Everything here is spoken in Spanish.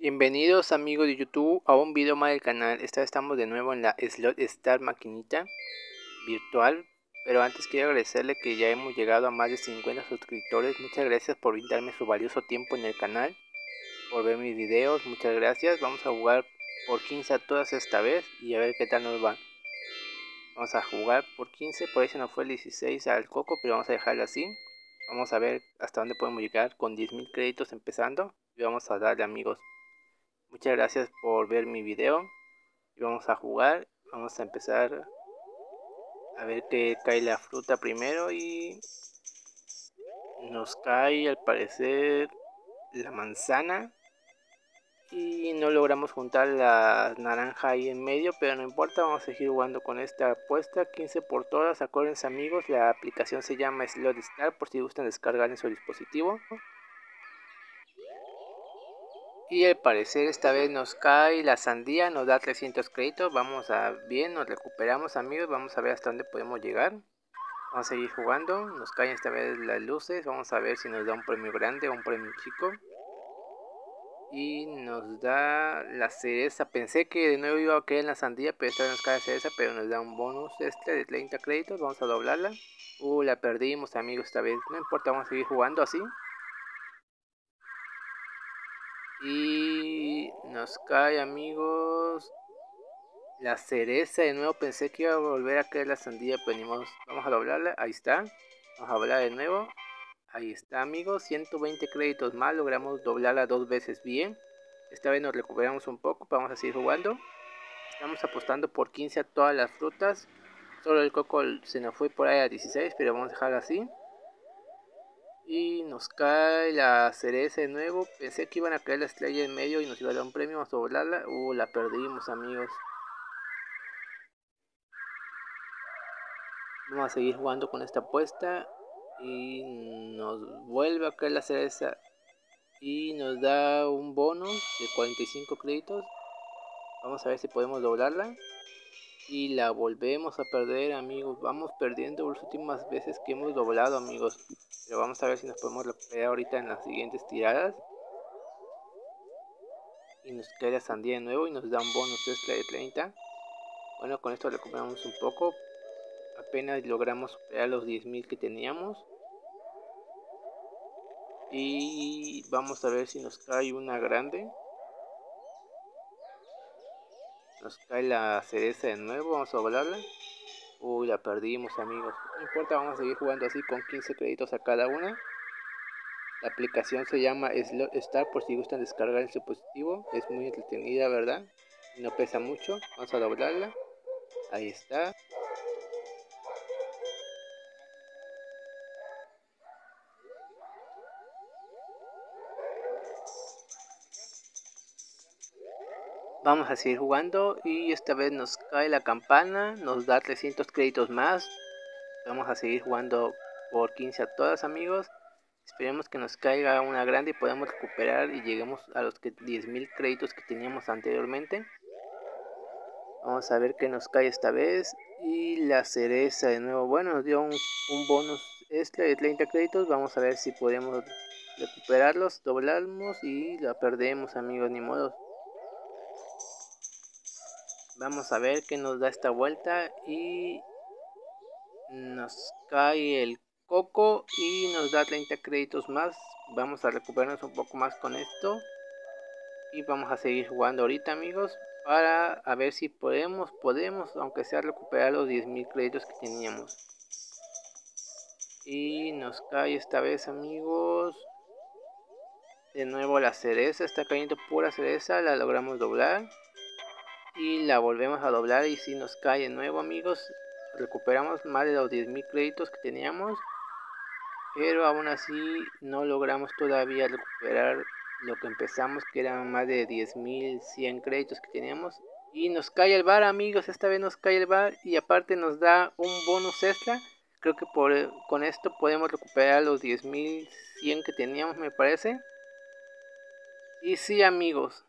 Bienvenidos amigos de YouTube a un video más del canal. Esta vez estamos de nuevo en la Slot Star maquinita virtual. Pero antes quiero agradecerle que ya hemos llegado a más de 50 suscriptores. Muchas gracias por brindarme su valioso tiempo en el canal. Por ver mis videos. Muchas gracias. Vamos a jugar por 15 a todas esta vez. Y a ver qué tal nos va. Vamos a jugar por 15. Por eso no fue el 16 al coco. Pero vamos a dejarlo así. Vamos a ver hasta dónde podemos llegar con 10.000 créditos empezando. Y vamos a darle amigos Muchas gracias por ver mi video. Y vamos a jugar. Vamos a empezar a ver que cae la fruta primero y nos cae al parecer la manzana y no logramos juntar la naranja ahí en medio pero no importa vamos a seguir jugando con esta apuesta 15 por todas acuérdense amigos la aplicación se llama Slot Star por si gustan descargar en su dispositivo y al parecer esta vez nos cae la sandía, nos da 300 créditos. Vamos a bien, nos recuperamos amigos. Vamos a ver hasta dónde podemos llegar. Vamos a seguir jugando. Nos caen esta vez las luces. Vamos a ver si nos da un premio grande o un premio chico. Y nos da la cereza. Pensé que de nuevo iba a caer en la sandía, pero esta vez nos cae la cereza. Pero nos da un bonus este de 30 créditos. Vamos a doblarla. Uh, la perdimos amigos esta vez. No importa, vamos a seguir jugando así. Y nos cae amigos la cereza de nuevo. Pensé que iba a volver a caer la sandía, pero Vamos a doblarla. Ahí está. Vamos a doblar de nuevo. Ahí está amigos. 120 créditos más. Logramos doblarla dos veces bien. Esta vez nos recuperamos un poco. Vamos a seguir jugando. Estamos apostando por 15 a todas las frutas. Solo el coco se nos fue por ahí a 16, pero vamos a dejarlo así. Y nos cae la cereza de nuevo. Pensé que iban a caer la estrella en medio y nos iba a dar un premio. A volarla. Uh, la perdimos, amigos. Vamos a seguir jugando con esta apuesta. Y nos vuelve a caer la cereza. Y nos da un bonus de 45 créditos. Vamos a ver si podemos doblarla. Y la volvemos a perder, amigos. Vamos perdiendo las últimas veces que hemos doblado, amigos. Pero vamos a ver si nos podemos recuperar ahorita en las siguientes tiradas. Y nos cae la sandía de nuevo y nos da un bonus extra de 30. Bueno, con esto recuperamos un poco. Apenas logramos superar los 10.000 que teníamos. Y vamos a ver si nos cae una grande. Cae la cereza de nuevo. Vamos a volarla. Uy, la perdimos amigos. No importa, vamos a seguir jugando así con 15 créditos a cada una. La aplicación se llama Slot Star por si gustan descargar el dispositivo. Es muy entretenida, ¿verdad? No pesa mucho. Vamos a doblarla. Ahí está. Vamos a seguir jugando y esta vez nos cae la campana, nos da 300 créditos más. Vamos a seguir jugando por 15 a todas amigos. Esperemos que nos caiga una grande y podamos recuperar y lleguemos a los 10.000 créditos que teníamos anteriormente. Vamos a ver qué nos cae esta vez. Y la cereza de nuevo. Bueno, nos dio un, un bonus extra de 30 créditos. Vamos a ver si podemos recuperarlos. Doblamos y la perdemos amigos, ni modo. Vamos a ver qué nos da esta vuelta y nos cae el coco y nos da 30 créditos más. Vamos a recuperarnos un poco más con esto. Y vamos a seguir jugando ahorita amigos. Para a ver si podemos, podemos, aunque sea recuperar los 10.000 créditos que teníamos. Y nos cae esta vez amigos. De nuevo la cereza, está cayendo pura cereza, la logramos doblar y la volvemos a doblar y si nos cae de nuevo amigos. Recuperamos más de los 10.000 créditos que teníamos pero aún así no logramos todavía recuperar lo que empezamos que eran más de 10.100 créditos que teníamos. Y nos cae el bar amigos esta vez nos cae el bar y aparte nos da un bonus extra. Creo que por, con esto podemos recuperar los 10.100 que teníamos me parece. Y sí amigos